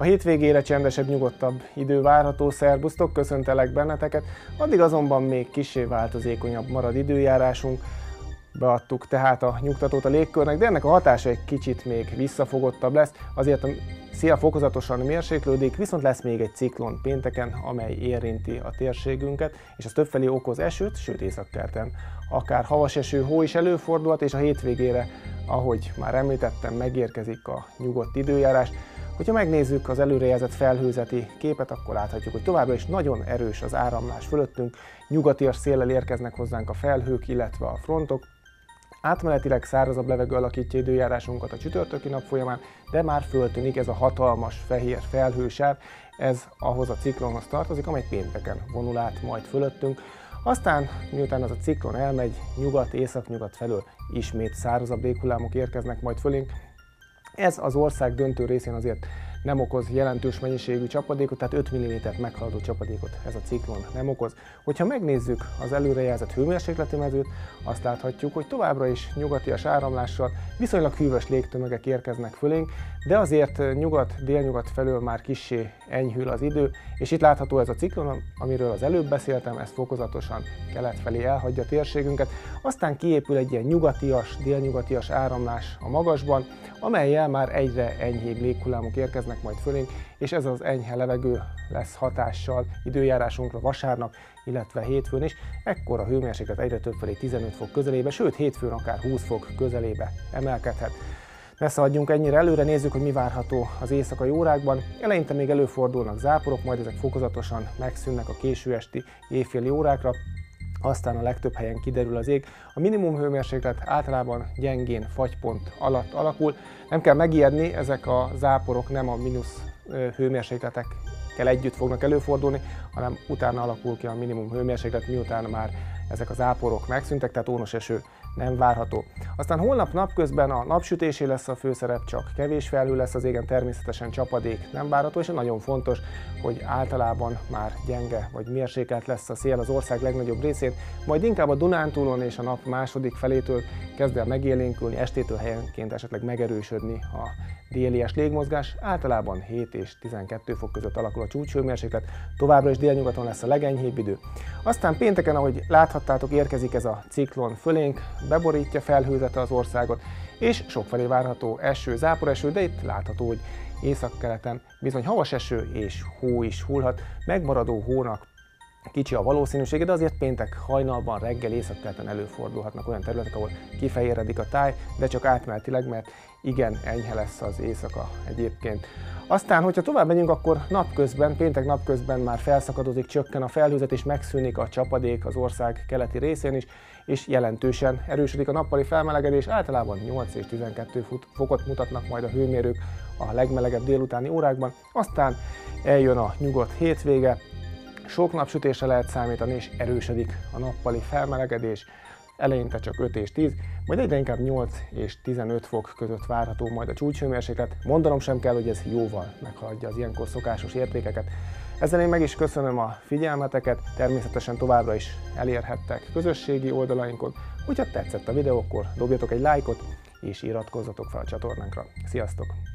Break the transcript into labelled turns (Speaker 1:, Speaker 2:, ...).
Speaker 1: A hétvégére csendesebb, nyugodtabb idő várható, szerbusztok, köszöntelek benneteket, addig azonban még kisé változékonyabb marad időjárásunk, beadtuk tehát a nyugtatót a légkörnek, de ennek a hatása egy kicsit még visszafogottabb lesz, azért a szél fokozatosan mérséklődik, viszont lesz még egy ciklon pénteken, amely érinti a térségünket, és az többfelé okoz esőt, sőt északkerten. Akár havas eső, hó is előfordulhat, és a hétvégére, ahogy már említettem, megérkezik a nyugodt időjárás. Hogyha megnézzük az előrejelzett felhőzeti képet, akkor láthatjuk, hogy továbbra is nagyon erős az áramlás fölöttünk, nyugatias széllel érkeznek hozzánk a felhők, illetve a frontok, Átmenetileg szárazabb levegő alakítja időjárásunkat a csütörtöki nap folyamán, de már föltűnik ez a hatalmas fehér felhősáv, ez ahhoz a ciklonhoz tartozik, amely pénteken vonul át majd fölöttünk. Aztán, miután az a ciklon elmegy, nyugat, észak-nyugat felől ismét szárazabb léghullámok érkeznek majd fölénk. Ez az ország döntő részén azért nem okoz jelentős mennyiségű csapadékot, tehát 5 mm meghaladó csapadékot ez a ciklon nem okoz. Hogyha megnézzük az előrejelzett hőmérsékleti mezőt, azt láthatjuk, hogy továbbra is nyugatias áramlással viszonylag hűvös légtömegek érkeznek fölénk, de azért nyugat-délnyugat felől már kissé enyhül az idő, és itt látható ez a ciklon, amiről az előbb beszéltem, ez fokozatosan kelet felé elhagyja a térségünket, aztán kiépül egy ilyen nyugatias, délnyugatias áramlás a magasban, amelyel már egyre enyhébb léghullámok érkeznek majd fölénk, és ez az enyhe levegő lesz hatással időjárásunkra vasárnap, illetve hétfőn is. Ekkor a hőmérséklet egyre több felé 15 fok közelébe, sőt hétfőn akár 20 fok közelébe emelkedhet. Ne szaladjunk ennyire előre, nézzük, hogy mi várható az éjszakai órákban. Eleinte még előfordulnak záporok, majd ezek fokozatosan megszűnnek a késő esti éjféli órákra, aztán a legtöbb helyen kiderül az ég. A minimum hőmérséklet általában gyengén fagypont alatt alakul. Nem kell megijedni, ezek a záporok nem a mínusz hőmérsékletekkel együtt fognak előfordulni, hanem utána alakul ki a minimum hőmérséklet, miután már ezek az áporok megszűntek, tehát ónos eső nem várható. Aztán holnap napközben a napsütésé lesz a főszerep, csak kevés felhő lesz az égen, természetesen csapadék nem várható, és nagyon fontos, hogy általában már gyenge vagy mérsékelt lesz a szél az ország legnagyobb részén, majd inkább a Dunántúlon és a nap második felétől kezd el megélénkülni, estétől helyenként esetleg megerősödni a délies légmozgás, általában 7 és 12 fok között alakul a csúcshőmérséklet, továbbra is délnyugaton lesz a legenyhébb idő. Aztán pénteken, ahogy láthattátok, érkezik ez a ciklon fölénk, beborítja felhőzete az országot, és sokfelé várható eső, záporeső, de itt látható, hogy északkeleten bizony havas eső és hó is hullhat, megmaradó hónak kicsi a valószínűsége, de azért péntek hajnalban, reggel, északkeleten előfordulhatnak olyan területek, ahol kifehéredik a táj, de csak átmenetileg, mert igen, enyhe lesz az éjszaka egyébként. Aztán, hogyha tovább megyünk, akkor napközben, péntek napközben már felszakadozik, csökken a felhőzet és megszűnik a csapadék az ország keleti részén is, és jelentősen erősödik a nappali felmelegedés, általában 8 és 12 fokot mutatnak majd a hőmérők a legmelegebb délutáni órákban, aztán eljön a nyugodt hétvége, sok napsütésre lehet számítani, és erősödik a nappali felmelegedés, eleinte csak 5 és 10, majd egyre inkább 8 és 15 fok között várható majd a csúcshőmérséklet. Mondanom sem kell, hogy ez jóval meghaladja az ilyenkor szokásos értékeket. Ezzel én meg is köszönöm a figyelmeteket, természetesen továbbra is elérhettek közösségi oldalainkon. Hogyha tetszett a videó, akkor dobjatok egy lájkot és iratkozzatok fel a csatornánkra. Sziasztok!